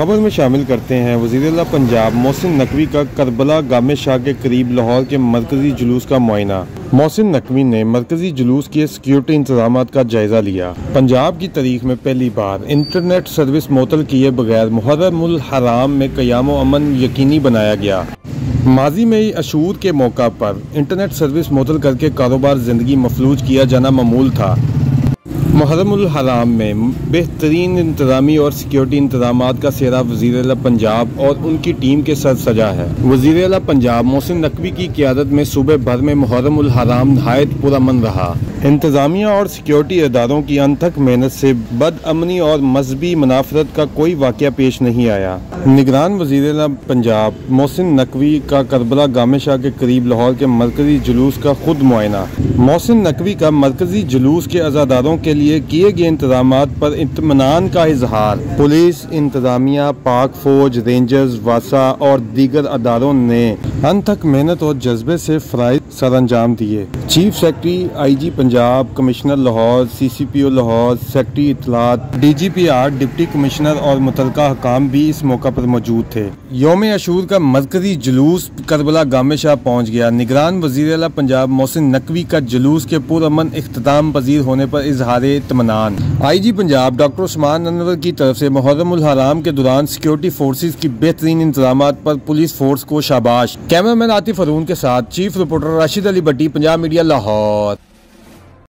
खबर में शामिल करते हैं, वज़ीर पंजाब मोहसिन नकवी का करबला गामे शाह के करीब लाहौर के मरकजी जुलूस का मुआयना। मोहसिन नकवी ने मरकजी जुलूस के सिक्योरिटी इंतज़ाम का जायजा लिया। पंजाब की तारीख में पहली बार इंटरनेट सर्विस मुतल किए बगैर मुहर्रमुल हराम में क्याम अमन यकीनी बनाया गया। माजी में अशूर के मौका पर इंटरनेट सर्विस मुतल करके कारोबार ज़िंदगी मफलूज किया जाना ममूल था। हराम में बेहतरीन इंतजामी और सिक्योरिटी इंतज़ाम का सेरा वज़ीर अला पंजाब और उनकी टीम के सर सजा है। वज़ीर अला पंजाब मोहसिन नकवी की क्यादत में सूबे भर में मुहर्रमुल हराम नहायत पुरमन रहा। इंतजामिया और सिक्योरिटी इदारों की अनथक मेहनत से बदअमनी और मजहबी मुनाफरत का कोई वाक़ पेश नहीं आया। निगरान वज़ीर अला पंजाब मोहसिन नकवी का करबला गामे शाह के करीब लाहौर के मरकजी जुलूस का खुद मुआयना। मोहसिन नकवी का मरकजी जुलूस के अजादारों के लिए किए गए इंतज़ाम पर इतमान का इजहार। पुलिस, इंतजामिया, पाक फौज, रेंजर्स, वासा और दीगर अदारों ने अनथक मेहनत और जज्बे से सर अंजाम दिए। Chief secretary I G Punjab, commissioner Lahore C C P O Lahore, secretary इतलात D G P R deputy commissioner और मुतल हकाम भी इस मौका पर मौजूद थे। योम अशूर का मरकजी जुलूस करबला गामे शाह पहुँच गया। निगरान वज़ीर अला पंजाब मोहसिन नकवी का जुलूस के पुरमन अख्ताम पजीर होने पर इजहार इतमान I G Punjab doctor Usman Anwar की तरफ़ से मुहर्रम हराम के दौरान सिक्योरिटी फोर्सेज की बेहतरीन इंतज़ाम पर पुलिस फोर्स को शाबाश। कैमरामैन आतिफ अरून के साथ chief reporter Rashid Ali Bhatti Punjab media Lahore.